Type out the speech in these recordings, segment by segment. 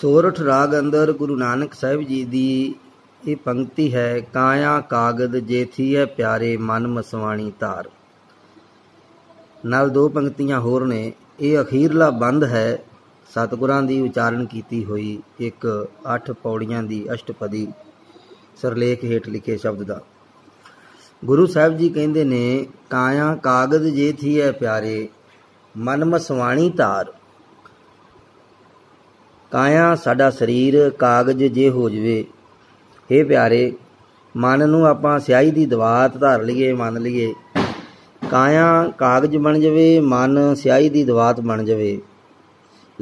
ਸੋਰਠ ਰਾਗ ਅੰਦਰ ਗੁਰੂ ਨਾਨਕ ਸਾਹਿਬ ਜੀ ਦੀ ਇਹ ਪੰਕਤੀ ਹੈ, ਕਾਇਆ ਕਾਗਦ ਜੇਥੀ ਹੈ ਪਿਆਰੇ ਮਨ ਮਸਵਾਣੀ ਧਾਰ। ਨਾਲ ਦੋ ਪੰਕਤੀਆਂ ਹੋਰ ਨੇ। ਇਹ ਅਖੀਰਲਾ ਬੰਦ ਹੈ, ਸਤਿਗੁਰਾਂ ਦੀ ਉਚਾਰਨ ਕੀਤੀ ਹੋਈ ਇੱਕ ਅੱਠ ਪੌੜੀਆਂ ਦੀ ਅਸ਼ਟਪਦੀ, ਸਰਲੇਖ ਹੇਠ ਲਿਖੇ ਸ਼ਬਦ ਦਾ। ਗੁਰੂ ਸਾਹਿਬ ਜੀ ਕਹਿੰਦੇ ਨੇ, ਕਾਇਆ ਕਾਗਦ ਜੇ ਥੀ ਹੈ ਪਿਆਰੇ ਮਨ ਮਸਵਾਣੀ ਧਾਰ। ਕਾਇਆ ਸਾਡਾ ਸਰੀਰ ਕਾਗਜ਼ ਜੇ ਹੋ ਜਵੇ। हे ਪਿਆਰੇ, ਮਨ ਨੂੰ ਆਪਾਂ ਸਿਆਹੀ ਦੀ ਦਵਾਤ ਧਾਰ ਲਈਏ, ਮੰਨ ਲਈਏ। ਕਾਇਆ ਕਾਗਜ਼ ਬਣ ਜਵੇ, ਮਨ ਸਿਆਹੀ ਦੀ ਦਵਾਤ ਬਣ ਜਵੇ।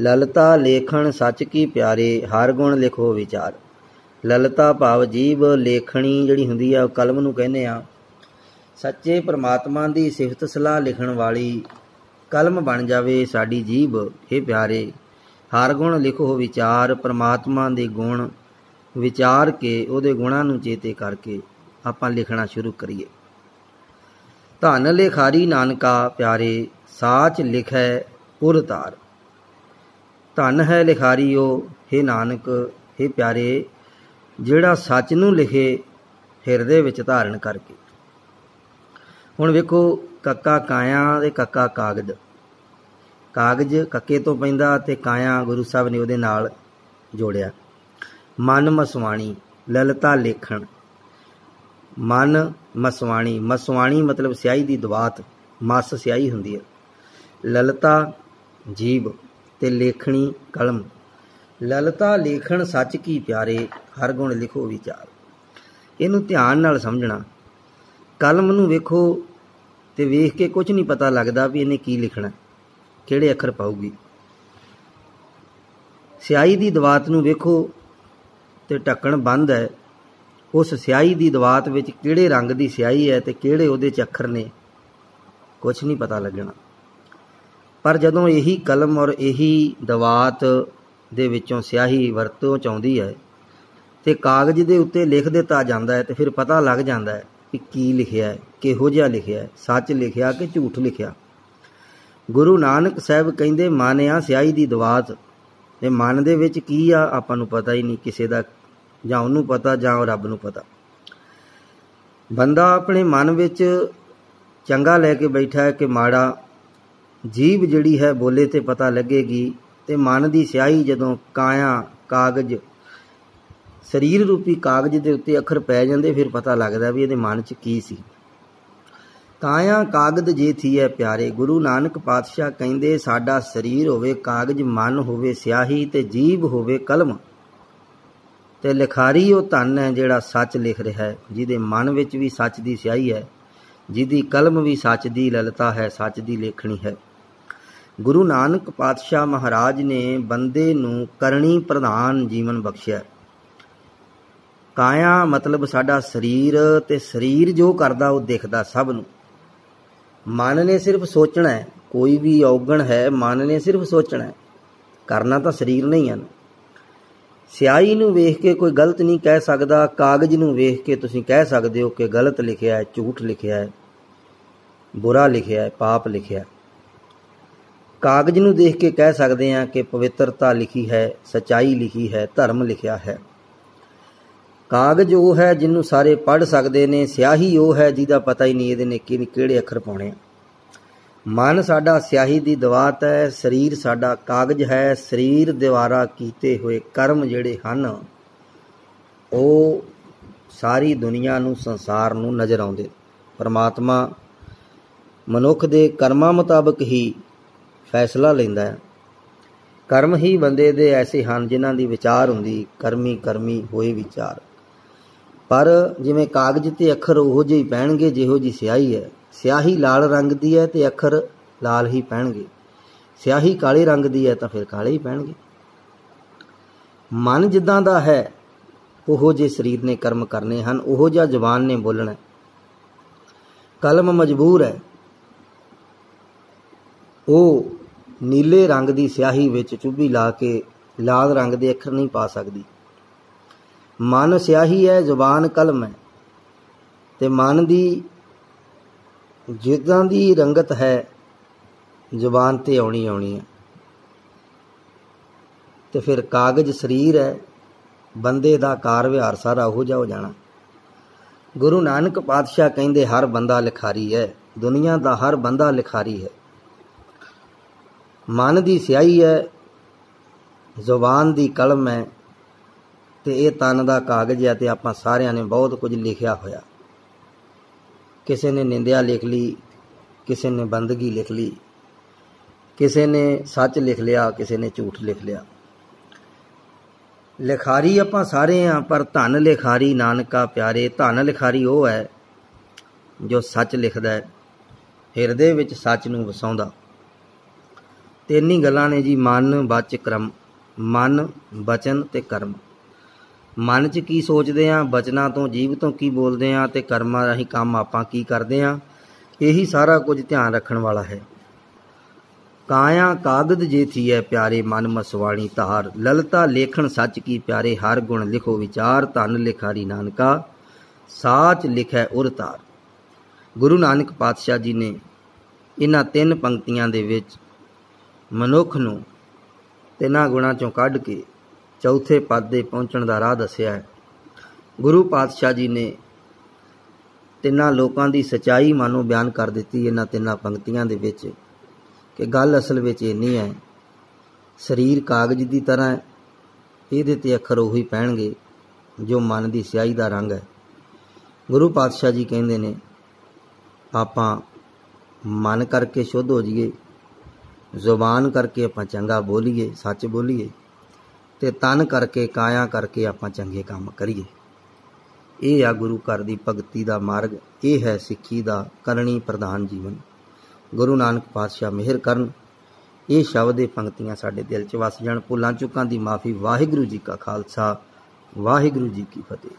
ਲਲਤਾ ਲੇਖਣ ਸੱਚ ਕੀ ਪਿਆਰੇ, ਹਰ ਗੁਣ ਲਿਖੋ ਵਿਚਾਰ। ਲਲਤਾ ਭਾਵ ਜੀਵ ਲੇਖਣੀ ਜਿਹੜੀ ਹੁੰਦੀ ਆ ਕਲਮ ਨੂੰ ਕਹਿੰਦੇ ਆ। ਸੱਚੇ ਪ੍ਰਮਾਤਮਾ ਦੀ ਸਿਫਤ ਸਲਾਹ ਲਿਖਣ ਵਾਲੀ ਕਲਮ ਬਣ ਜਾਵੇ ਸਾਡੀ ਜੀਬ ਇਹ ਪਿਆਰੇ ਹਰ ਗੁਣ ਲਿਖੋ ਵਿਚਾਰ, ਪ੍ਰਮਾਤਮਾ ਦੇ ਗੁਣ ਵਿਚਾਰ ਕੇ ਉਹਦੇ ਗੁਣਾਂ ਨੂੰ ਚੇਤੇ ਕਰਕੇ ਆਪਾਂ ਲਿਖਣਾ ਸ਼ੁਰੂ ਕਰੀਏ। ਧਨ ਲਿਖਾਰੀ ਨਾਨਕਾ ਪਿਆਰੇ, ਸਾਚ ਲਿਖੈ ਪੁਰ ਤਾਰ ਧਨ ਹੈ ਲਿਖਾਰੀਓ हे ਨਾਨਕ हे ਪਿਆਰੇ, ਜਿਹੜਾ ਸੱਚ ਨੂੰ ਲਿਖੇ, ਹਿਰਦੇ ਵਿੱਚ ਧਾਰਨ ਕਰਕੇ। ਹੁਣ ਵੇਖੋ ਕੱਕਾ ਕਾਇਆ ਤੇ ਕੱਕਾ ਕਾਗਦ। ਕਾਗਜ਼ ਕੱਕੇ ਤੋਂ ਪੈਂਦਾ ਤੇ ਕਾਇਆ ਗੁਰੂ ਸਾਹਿਬ ਨੇ ਉਹਦੇ ਨਾਲ ਜੋੜਿਆ। ਮਨ ਮਸਵਾਣੀ, ਲਲਤਾ ਲੇਖਣ। ਮਨ ਮਸਵਾਣੀ ਮਸਵਾਣੀ ਮਤਲਬ ਸਿਆਹੀ ਦੀ ਦਵਾਤ, ਮਸ ਸਿਆਹੀ ਹੁੰਦੀ ਹੈ। ਲਲਤਾ ਜੀਬ ਤੇ ਲੇਖਣੀ, ਕਲਮ। ਲਲਤਾ ਲੇਖਣ ਸੱਚ ਕੀ ਪਿਆਰੇ, ਹਰ ਗੁਣ ਲਿਖੋ ਵਿਚਾਰ। ਇਹਨੂੰ ਧਿਆਨ ਨਾਲ ਸਮਝਣਾ। ਕਲਮ ਨੂੰ ਵੇਖੋ ਤੇ ਵੇਖ ਕੇ ਕੁਝ ਨਹੀਂ ਪਤਾ ਲੱਗਦਾ ਵੀ ਇਹਨੇ ਕੀ ਲਿਖਣਾ। ਕਿਹੜੇ ਅੱਖਰ ਪਾਉਗੀ ਸਿਆਹੀ ਦੀ ਦਵਾਤ ਨੂੰ ਵੇਖੋ ਤੇ ਢੱਕਣ ਬੰਦ ਹੈ। ਉਸ ਸਿਆਹੀ ਦੀ ਦਵਾਤ ਵਿੱਚ ਕਿਹੜੇ ਰੰਗ ਦੀ ਸਿਆਹੀ ਹੈ ਤੇ ਕਿਹੜੇ ਉਹਦੇ ਚ ਅੱਖਰ ਨੇ? ਕੁਝ ਨਹੀਂ ਪਤਾ ਲੱਗਣਾ। ਪਰ ਜਦੋਂ ਇਹੀ ਕਲਮ ਔਰ ਇਹੀ ਦਵਾਤ ਦੇ ਵਿੱਚੋਂ ਸਿਆਹੀ ਵਰਤੋਂ ਚ ਆਉਂਦੀ ਹੈ ਤੇ ਕਾਗਜ਼ ਦੇ ਉੱਤੇ ਲਿਖ ਦਿੱਤਾ ਜਾਂਦਾ ਹੈ ਤੇ ਫਿਰ ਪਤਾ ਲੱਗ ਜਾਂਦਾ ਹੈ ਕਿ ਕੀ ਲਿਖਿਆ ਹੈ, ਕਿਹੋ ਜਿਹਾ ਲਿਖਿਆ ਹੈ, ਸੱਚ ਲਿਖਿਆ ਕਿ ਝੂਠ ਲਿਖਿਆ। ਗੁਰੂ ਨਾਨਕ ਸਾਹਿਬ ਕਹਿੰਦੇ, ਮਾਨਿਆ ਸਿਆਹੀ ਦੀ ਦਵਾਤ। ਤੇ ਮਨ ਦੇ ਵਿੱਚ ਕੀ ਆ, ਆਪਾਂ ਨੂੰ ਪਤਾ ਹੀ ਨਹੀਂ, ਕਿਸੇ ਦਾ ਜਾਂ ਉਹਨੂੰ ਪਤਾ ਜਾਂ ਰੱਬ ਨੂੰ ਪਤਾ। ਬੰਦਾ ਆਪਣੇ ਮਨ ਵਿੱਚ ਚੰਗਾ ਲੈ ਕੇ ਬੈਠਾ ਹੈ ਕਿ ਮਾੜਾ ਜੀਬ ਜਿਹੜੀ ਹੈ ਬੋਲੇ ਤੇ ਪਤਾ ਲੱਗੇਗੀ ਤੇ ਮਨ ਦੀ ਸਿਆਹੀ ਜਦੋਂ ਕਾਇਆ, ਕਾਗਜ਼, ਸਰੀਰ ਰੂਪੀ ਕਾਗਜ਼ ਦੇ ਉੱਤੇ ਅੱਖਰ ਪੈ ਜਾਂਦੇ, ਫਿਰ ਪਤਾ ਲੱਗਦਾ ਵੀ ਇਹਦੇ ਮਨ 'ਚ ਕੀ ਸੀ। ਕਾਇਆ ਕਾਗਦ ਜੇ ਥੀ ਹੈ ਪਿਆਰੇ, ਗੁਰੂ ਨਾਨਕ ਪਾਤਸ਼ਾਹ ਕਹਿੰਦੇ, ਸਾਡਾ ਸਰੀਰ ਹੋਵੇ ਕਾਗਜ਼, ਮਨ ਹੋਵੇ ਸਿਆਹੀ ਤੇ ਜੀਬ ਹੋਵੇ ਕਲਮ। ਤੇ ਲਿਖਾਰੀ ਉਹ ਧਨ ਹੈ ਜਿਹੜਾ ਸੱਚ ਲਿਖ ਰਿਹਾ ਹੈ, ਜਿਹਦੇ ਮਨ ਵਿੱਚ ਵੀ ਸੱਚ ਦੀ ਸਿਆਹੀ ਹੈ, ਜਿਹਦੀ ਕਲਮ ਵੀ ਸੱਚ ਦੀ, ਲਲਤਾ ਹੈ, ਸੱਚ ਦੀ ਲੇਖਣੀ ਹੈ। ਗੁਰੂ ਨਾਨਕ ਪਾਤਸ਼ਾਹ ਮਹਾਰਾਜ ਨੇ ਬੰਦੇ ਨੂੰ ਕਰਨੀ ਪ੍ਰਧਾਨ ਜੀਵਨ ਬਖਸ਼ਿਆ। ਕਾਇਆ ਮਤਲਬ ਸਾਡਾ ਸਰੀਰ, ਤੇ ਸਰੀਰ ਜੋ ਕਰਦਾ ਉਹ ਦਿਖਦਾ ਸਭ ਨੂੰ। ਮਨ ਨੇ ਸਿਰਫ ਸੋਚਣਾ ਹੈ, ਕੋਈ ਵੀ ਔਗਣ ਹੈ, ਮਨ ਨੇ ਸਿਰਫ ਸੋਚਣਾ ਹੈ। ਕਰਨਾ ਤਾਂ ਸਰੀਰ ਨਹੀਂ ਹੈ ਸਿਆਹੀ ਨੂੰ ਵੇਖ ਕੇ ਕੋਈ ਗਲਤ ਨਹੀਂ ਕਹਿ ਸਕਦਾ, ਕਾਗਜ਼ ਨੂੰ ਵੇਖ ਕੇ ਤੁਸੀਂ ਕਹਿ ਸਕਦੇ ਹੋ ਕਿ ਗਲਤ ਲਿਖਿਆ ਹੈ, ਝੂਠ ਲਿਖਿਆ ਹੈ, ਬੁਰਾ ਲਿਖਿਆ ਹੈ, ਪਾਪ ਲਿਖਿਆ ਹੈ। ਕਾਗਜ਼ ਨੂੰ ਦੇਖ ਕੇ ਕਹਿ ਸਕਦੇ ਹਾਂ ਕਿ ਪਵਿੱਤਰਤਾ ਲਿਖੀ ਹੈ, ਸਚਾਈ ਲਿਖੀ ਹੈ, ਧਰਮ ਲਿਖਿਆ ਹੈ। ਕਾਗਜ਼ ਉਹ ਹੈ ਜਿਹਨੂੰ ਸਾਰੇ ਪੜ੍ਹ ਸਕਦੇ ਨੇ, ਸਿਆਹੀ ਉਹ ਹੈ ਜਿਹਦਾ ਪਤਾ ਹੀ ਨਹੀਂ ਇਹਦੇ ਨੇ ਕਿਹੜੇ ਅੱਖਰ ਪਾਉਣੇ ਆ। ਮਨ ਸਾਡਾ ਸਿਆਹੀ ਦੀ ਦਵਾਤ ਹੈ, ਸਰੀਰ ਸਾਡਾ ਕਾਗਜ਼ ਹੈ, ਸਰੀਰ ਦੁਆਰਾ ਕੀਤੇ ਹੋਏ ਕਰਮ ਜਿਹੜੇ ਹਨ, ਉਹ ਸਾਰੀ ਦੁਨੀਆ ਨੂੰ, ਸੰਸਾਰ ਨੂੰ ਨਜ਼ਰ ਆਉਂਦੇ ਪਰਮਾਤਮਾ ਮਨੁੱਖ ਦੇ ਕਰਮਾਂ ਮੁਤਾਬਕ ਹੀ ਫੈਸਲਾ ਲੈਂਦਾ ਹੈ। ਕਰਮ ਹੀ ਬੰਦੇ ਦੇ ਐਸੇ ਹਨ ਜਿਨ੍ਹਾਂ ਦੀ ਵਿਚਾਰ ਹੁੰਦੀ, ਕਰਮੀ ਕਰਮੀ ਹੋਏ ਵਿਚਾਰ। ਪਰ ਜਿਵੇਂ ਕਾਗਜ਼ ਤੇ ਅੱਖਰ ਉਹੋ ਜਿਹੇ ਹੀ ਪੈਣਗੇ, ਜਿਹੋ ਜੀ ਸਿਆਹੀ ਹੈ। ਸਿਆਹੀ ਲਾਲ ਰੰਗ ਦੀ ਹੈ ਤੇ ਅੱਖਰ ਲਾਲ ਹੀ ਪੈਣਗੇ। ਸਿਆਹੀ ਕਾਲੇ ਰੰਗ ਦੀ ਹੈ ਤਾਂ ਫਿਰ ਕਾਲੇ ਹੀ ਪੈਣਗੇ। ਮਨ ਜਿੱਦਾਂ ਦਾ ਹੈ, ਉਹੋ ਜੇ ਸਰੀਰ ਨੇ ਕਰਮ ਕਰਨੇ ਹਨ, ਉਹੋ ਜਿਹਾ ਜ਼ਬਾਨ ਨੇ ਬੋਲਣਾ ਕਲਮ ਮਜਬੂਰ ਹੈ। ਉਹ ਨੀਲੇ ਰੰਗ ਦੀ ਸਿਆਹੀ ਵਿੱਚ ਚੁੱਭੀ ਲਾ ਕੇ ਲਾਲ ਰੰਗ ਦੇ ਅੱਖਰ ਨਹੀਂ ਪਾ ਸਕਦੀ। ਮਨ ਸਿਆਹੀ ਹੈ, ਜ਼ੁਬਾਨ ਕਲਮ ਹੈ। ਤੇ ਮਨ ਦੀ ਜਿੱਦਾਂ ਦੀ ਰੰਗਤ ਹੈ, ਜ਼ੁਬਾਨ ਤੇ ਆਉਣੀ ਆਉਣੀ ਹੈ। ਤੇ ਫਿਰ ਕਾਗਜ਼ ਸਰੀਰ ਹੈ, ਬੰਦੇ ਦਾ ਕਾਰ ਵਿਹਾਰ ਸਾਰਾ ਉਹ ਜਾ ਹੋ ਜਾਣਾ। ਗੁਰੂ ਨਾਨਕ ਪਾਤਸ਼ਾਹ ਕਹਿੰਦੇ, ਹਰ ਬੰਦਾ ਲਿਖਾਰੀ ਹੈ, ਦੁਨੀਆ ਦਾ ਹਰ ਬੰਦਾ ਲਿਖਾਰੀ ਹੈ। ਮਨ ਦੀ ਸਿਆਹੀ ਹੈ, ਜ਼ੁਬਾਨ ਦੀ ਕਲਮ ਹੈ ਤੇ ਇਹ ਤਨ ਦਾ ਕਾਗਜ਼ ਹੈ ਤੇ ਆਪਾਂ ਸਾਰਿਆਂ ਨੇ ਬਹੁਤ ਕੁਝ ਲਿਖਿਆ ਹੋਇਆ। ਕਿਸੇ ਨੇ ਨਿੰਦਿਆ ਲਿਖ ਲਈ, ਕਿਸੇ ਨੇ ਬੰਦਗੀ ਲਿਖ ਲਈ, ਕਿਸੇ ਨੇ ਸੱਚ ਲਿਖ ਲਿਆ, ਕਿਸੇ ਨੇ ਝੂਠ ਲਿਖ ਲਿਆ। ਲਿਖਾਰੀ ਆਪਾਂ ਸਾਰੇ ਆ, ਪਰ ਧਨ ਲਿਖਾਰੀ ਨਾਨਕਾ ਪਿਆਰੇ, ਧਨ ਲਿਖਾਰੀ ਉਹ ਹੈ ਜੋ ਸੱਚ ਲਿਖਦਾ ਹੈ, ਹਿਰਦੇ ਵਿੱਚ ਸੱਚ ਨੂੰ ਵਸਾਉਂਦਾ। ਤਿੰਨ ਗੱਲਾਂ ਨੇ ਜੀ, ਮਨ, ਬਚ, ਕਰਮ। ਮਨ, ਬਚਨ ਤੇ ਕਰਮ। ਮਨ 'ਚ ਕੀ ਸੋਚਦੇ ਆ, ਬਚਨਾਂ ਤੋਂ, ਜੀਵ ਤੋਂ ਕੀ ਬੋਲਦੇ ਆ ਤੇ ਕਰਮਾਂ ਰਾਹੀਂ ਕੰਮ ਆਪਾਂ ਕੀ ਕਰਦੇ ਆ, ਇਹੀ ਸਾਰਾ ਕੁਝ ਧਿਆਨ ਰੱਖਣ ਵਾਲਾ ਹੈ। ਕਾਇਆ ਕਾਗਦ ਜੇ ਹੈ ਪਿਆਰੇ ਮਨ ਮਸਵਾਣੀ ਧਾਰ, ਲਲਤਾ ਲੇਖਣ ਸੱਚ ਕੀ ਪਿਆਰੇ ਹਰ ਗੁਣ ਲਿਖੋ ਵਿਚਾਰ, ਧਨ ਲਿਖਾਰੀ ਨਾਨਕਾ, ਸਾਚ ਲਿਖੈ ਉਰ ਤਾਰ ਗੁਰੂ ਨਾਨਕ ਪਾਤਸ਼ਾਹ ਜੀ ਨੇ ਇਹਨਾਂ ਤਿੰਨ ਪੰਕਤੀਆਂ ਦੇ ਵਿੱਚ ਮਨੁੱਖ ਨੂੰ ਤਿੰਨਾਂ ਗੁਣਾਂ ਚੋਂ ਕੱਢ ਕੇ ਚੌਥੇ ਪਦ ਦੇ ਪਹੁੰਚਣ ਦਾ ਰਾਹ ਦੱਸਿਆ ਹੈ। ਗੁਰੂ ਪਾਤਸ਼ਾਹ ਜੀ ਨੇ ਤਿੰਨਾਂ ਲੋਕਾਂ ਦੀ ਸਚਾਈ ਮਾਨੋ ਬਿਆਨ ਕਰ ਦਿੱਤੀ, ਇਹਨਾਂ ਤਿੰਨਾਂ ਪੰਕਤੀਆਂ ਦੇ ਵਿੱਚ, ਕਿ ਗੱਲ ਅਸਲ ਵਿੱਚ ਇੰਨੀ ਹੈ। ਸਰੀਰ ਕਾਗਜ਼ ਦੀ ਤਰ੍ਹਾਂ ਹੈ, ਇਹਦੇ ਤੇ ਅੱਖਰ ਉਹੀ ਪੈਣਗੇ, ਜੋ ਮਨ ਦੀ ਸਿਆਹੀ ਦਾ ਰੰਗ ਹੈ। ਗੁਰੂ ਪਾਤਸ਼ਾਹ ਜੀ ਕਹਿੰਦੇ ਨੇ, ਆਪਾਂ ਮਨ ਕਰਕੇ ਸ਼ੁੱਧ ਹੋ ਜਾਈਏ, ਜ਼ੁਬਾਨ ਕਰਕੇ ਆਪਾਂ ਚੰਗਾ ਬੋਲੀਏ, ਸੱਚ ਬੋਲੀਏ ਤੇ ਤਨ ਕਰਕੇ ਕਾਇਆ ਕਰਕੇ ਆਪਾਂ ਚੰਗੇ ਕੰਮ ਕਰੀਏ। ਇਹ ਆ ਗੁਰੂ ਘਰ ਦੀ ਭਗਤੀ ਦਾ ਮਾਰਗ, ਇਹ ਹੈ ਸਿੱਖੀ ਦਾ ਕਰਨੀ ਪ੍ਰਧਾਨ ਜੀਵਨ। ਗੁਰੂ ਨਾਨਕ ਪਾਤਸ਼ਾਹ ਮਿਹਰ ਕਰਨ। ਇਹ ਸ਼ਬਦ ਦੇ ਪੰਕਤੀਆਂ ਸਾਡੇ ਦਿਲ 'ਚ ਵਸ ਜਾਣ। ਭੁੱਲਾਂ ਚੁੱਕਾਂ ਦੀ ਮਾਫੀ। ਵਾਹਿਗੁਰੂ ਜੀ ਕਾ ਖਾਲਸਾ, ਵਾਹਿਗੁਰੂ ਜੀ ਕੀ ਫਤਿਹ।